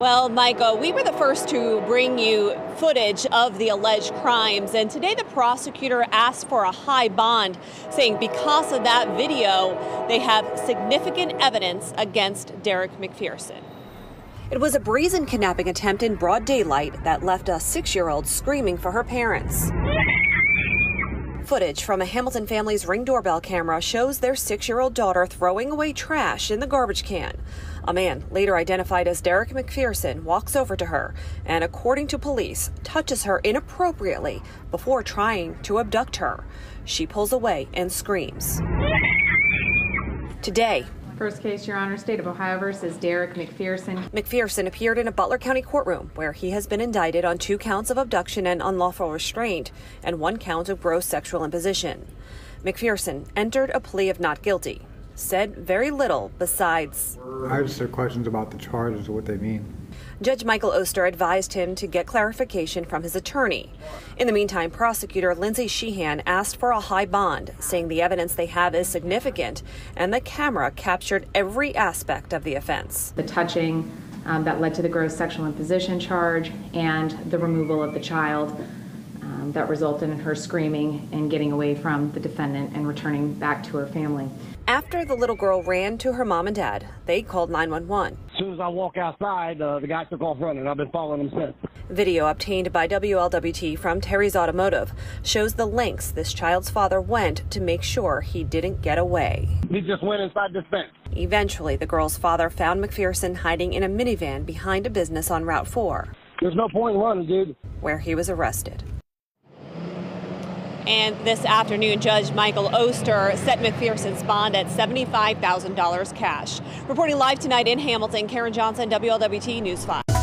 Well, Michael, we were the first to bring you footage of the alleged crimes, and today the prosecutor asked for a high bond, saying because of that video, they have significant evidence against Derek McPherson. It was a brazen kidnapping attempt in broad daylight that left a six year old screaming for her parents. Footage from a Hamilton family's ring doorbell camera shows their six year old daughter throwing away trash in the garbage can. A man, later identified as Derek McPherson, walks over to her and, according to police, touches her inappropriately before trying to abduct her. She pulls away and screams. Today, First case, Your Honor, State of Ohio versus Derek McPherson. McPherson appeared in a Butler County courtroom where he has been indicted on two counts of abduction and unlawful restraint and one count of gross sexual imposition. McPherson entered a plea of not guilty, said very little besides. I just have questions about the charges, what they mean. Judge Michael Oster advised him to get clarification from his attorney. In the meantime, prosecutor Lindsay Sheehan asked for a high bond, saying the evidence they have is significant and the camera captured every aspect of the offense. The touching um, that led to the gross sexual imposition charge and the removal of the child um, that resulted in her screaming and getting away from the defendant and returning back to her family. After the little girl ran to her mom and dad, they called 911. As soon as I walk outside, uh, the guy took off running. I've been following him since. Video obtained by WLWT from Terry's Automotive shows the lengths this child's father went to make sure he didn't get away. He just went inside this fence. Eventually, the girl's father found McPherson hiding in a minivan behind a business on Route 4. There's no point in running, dude. Where he was arrested. And this afternoon, Judge Michael Oster set McPherson's bond at $75,000 cash. Reporting live tonight in Hamilton, Karen Johnson, WLWT News 5.